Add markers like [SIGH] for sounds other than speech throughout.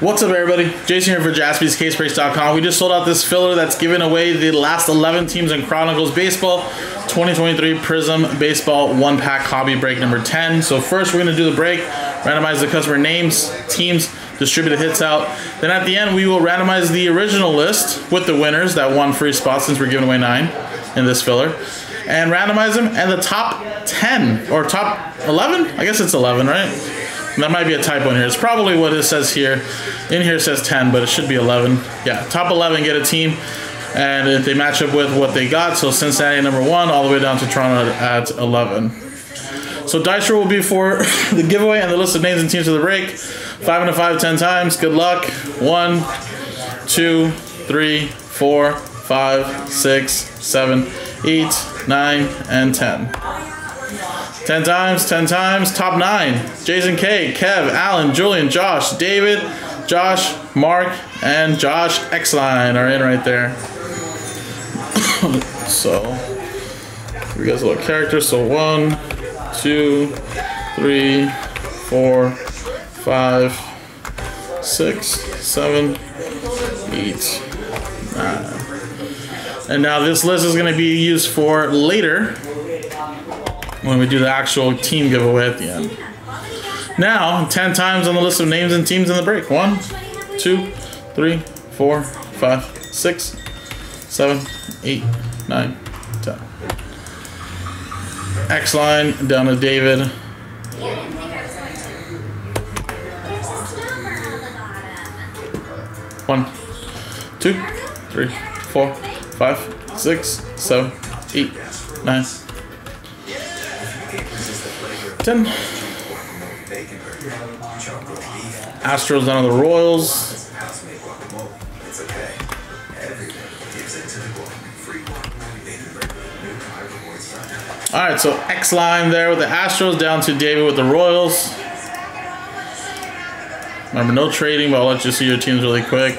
What's up, everybody? Jason here for jaspyscasebreaks.com. We just sold out this filler that's giving away the last 11 teams in Chronicles Baseball 2023 Prizm Baseball one pack hobby break number 10. So, first, we're going to do the break, randomize the customer names, teams, distribute the hits out. Then, at the end, we will randomize the original list with the winners that won free spots since we're giving away nine in this filler and randomize them and the top 10 or top 11 i guess it's 11 right that might be a typo in here. It's probably what it says here. In here it says 10, but it should be 11. Yeah, top 11 get a team, and if they match up with what they got, so Cincinnati number one, all the way down to Toronto at 11. So dice roll will be for [LAUGHS] the giveaway and the list of names and teams of the break. Five and a five, ten times. Good luck. One, two, three, four, five, six, seven, eight, nine, and ten. 10 times, 10 times, top nine. Jason K, Kev, Alan, Julian, Josh, David, Josh, Mark, and Josh X-Line are in right there. [COUGHS] so, we got a little character. So one, two, three, four, five, six, seven, eight, nine. And now this list is going to be used for later when we do the actual team giveaway at the end. Now, 10 times on the list of names and teams in the break. One, two, three, four, five, six, seven, eight, nine, ten. X line down to David. One, two, three, four, five, six, seven, eight, nine, 10. Astros down to the Royals. All right, so X line there with the Astros down to David with the Royals. Remember, no trading, but I'll let you see your teams really quick.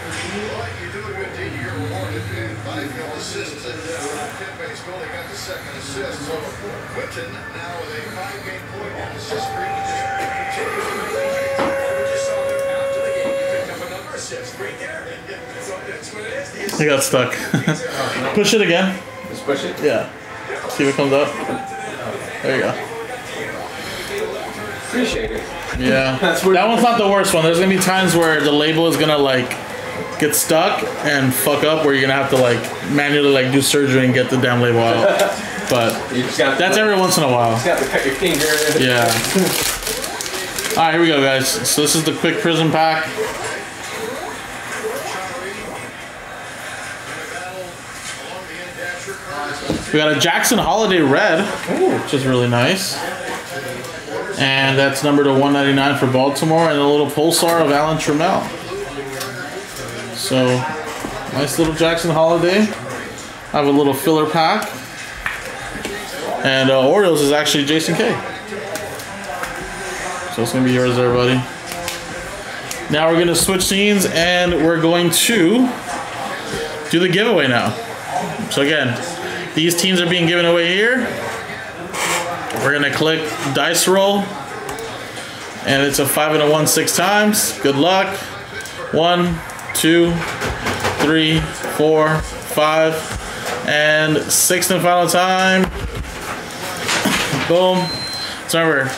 Well, you do a good deed, you're rewarded. And five goal assists and uh, Tim Bates goal, they got the second assist. So Quinton now with a five-game point and assist streak. Just continues He got stuck. [LAUGHS] push it again. Just push it? Yeah. See what comes up. There you go. Appreciate it. Yeah. [LAUGHS] that one's not the worst one. There's gonna be times where the label is gonna like get stuck and fuck up where you're gonna have to like manually like do surgery and get the damn label out. [LAUGHS] But that's every once in a while. You have to cut your finger. [LAUGHS] Yeah. Alright, here we go guys. So this is the quick Prizm pack. We got a Jackson Holliday red, which is really nice. And that's numbered to 199 for Baltimore, and a little pulsar of Alan Trammell. So, nice little Jackson Holliday. I have a little filler pack. And uh, Orioles is actually Jason K. So it's going to be yours there, buddy. Now we're going to switch scenes, and we're going to do the giveaway now. So again, these teams are being given away here. We're gonna click dice roll. And it's a five and a one six times. Good luck. One, two, three, four, five, and sixth and final time. Boom. So remember,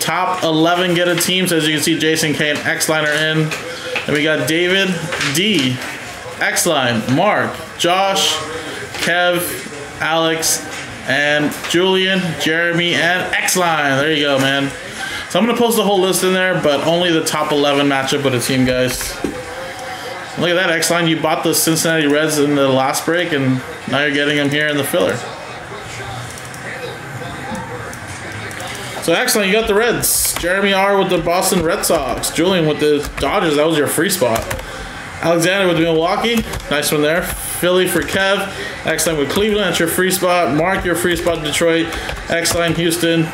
top 11 get a team. So as you can see, Jason K and X-Line are in. And we got David, D, X-Line, Mark, Josh, Kev, Alex, and Julian, Jeremy, and X-Line. There you go, man. So I'm going to post the whole list in there, but only the top 11 matchup with a team, guys. Look at that, X-Line. You bought the Cincinnati Reds in the last break, and now you're getting them here in the filler. So excellent, you got the Reds. Jeremy R with the Boston Red Sox. Julian with the Dodgers. That was your free spot. Alexander with Milwaukee. Nice one there. Philly for Kev. Line with Cleveland. That's your free spot. Mark, your free spot. Detroit. Line Houston.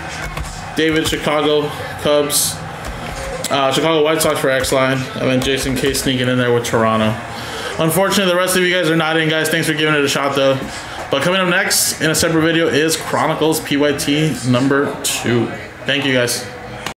David, Chicago Cubs. Uh, Chicago White Sox for X line. And then Jason K sneaking in there with Toronto. Unfortunately, the rest of you guys are not in, guys. Thanks for giving it a shot, though. But coming up next in a separate video is Chronicles PYT number two. Thank you, guys.